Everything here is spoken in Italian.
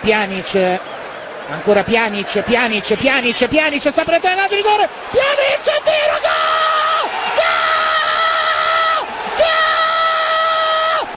Pjanic eh, ancora Pjanic Pjanic Pjanic Pjanic sta prendendo il rigore Pjanic gol